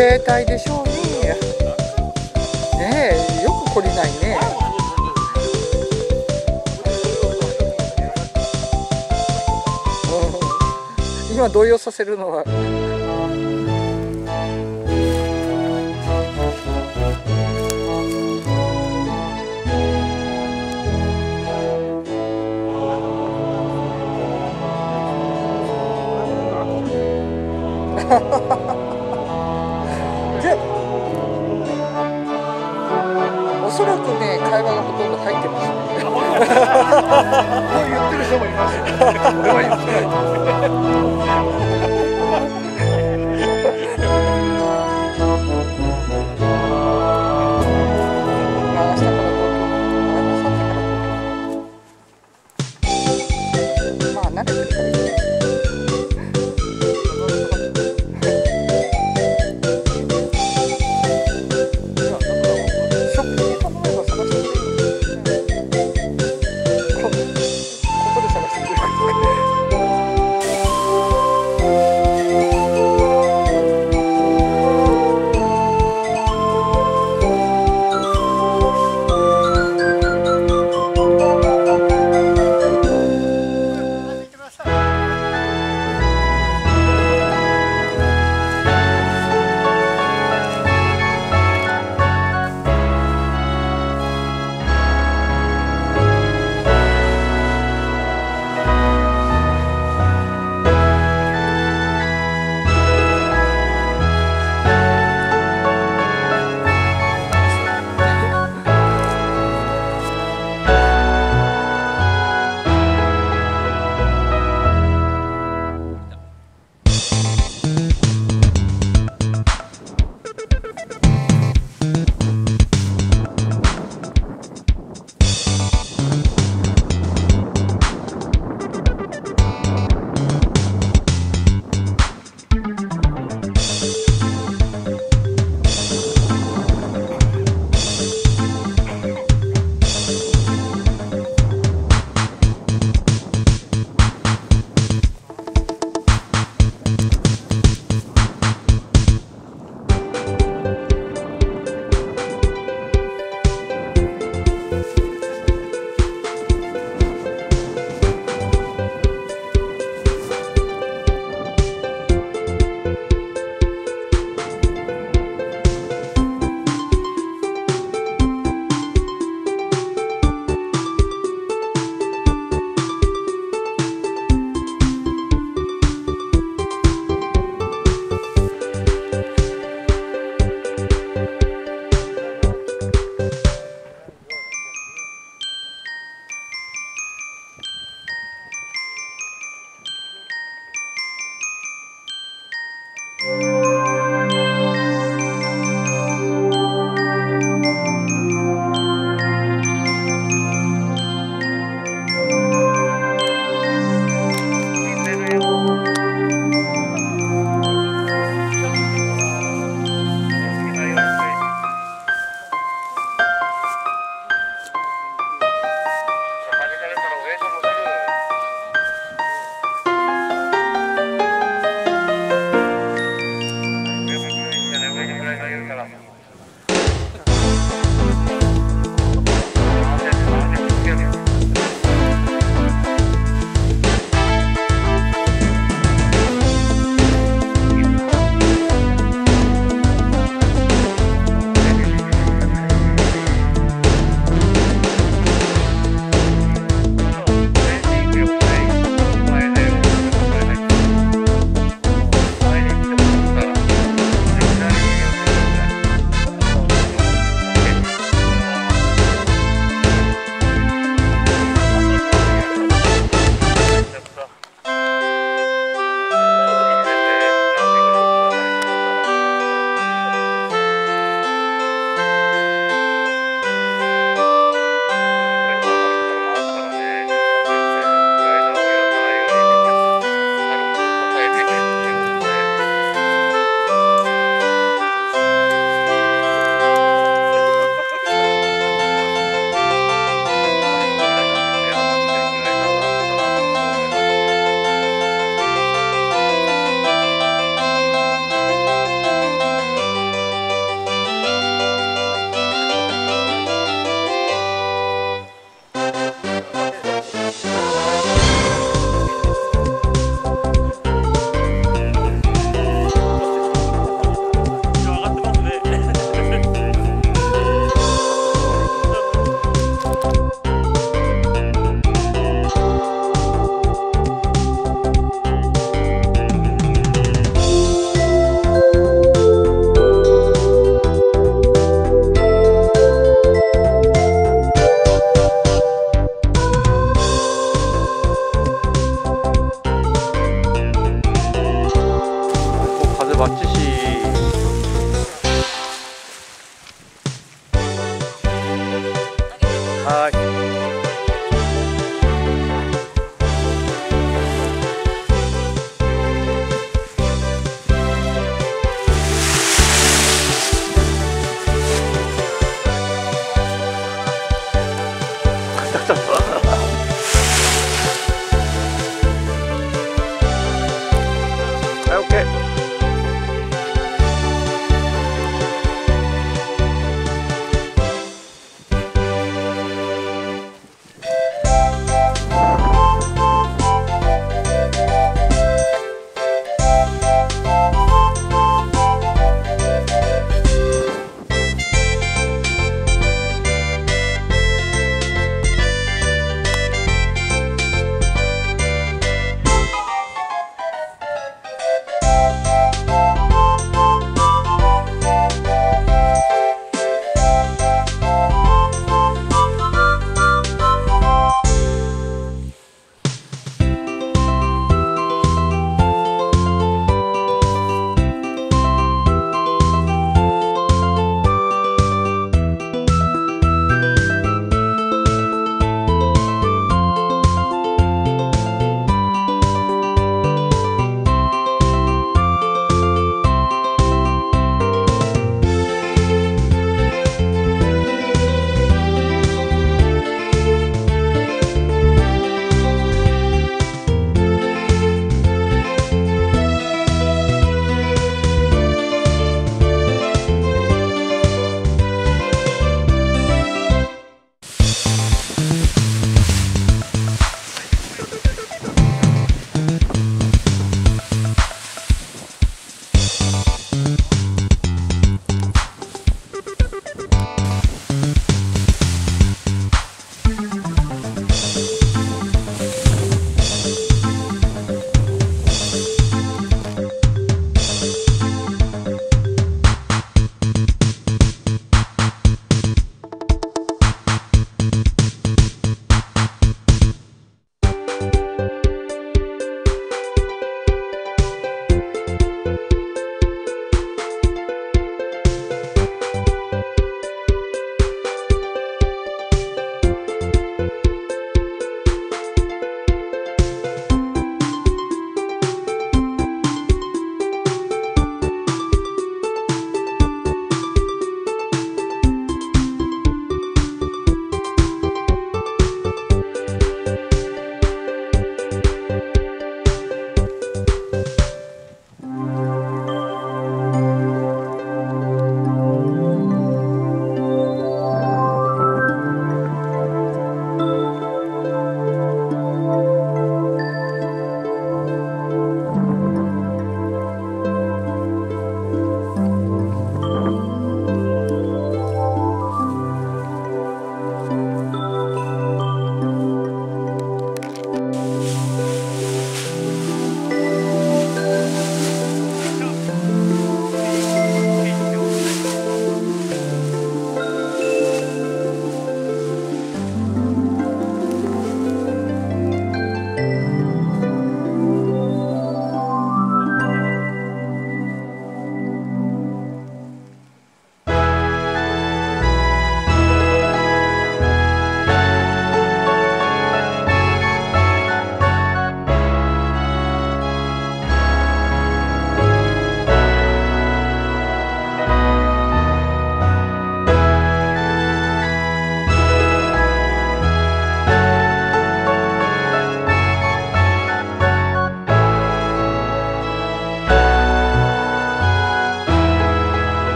携帯でしょうねねえよく懲りないね。今動揺させるのは。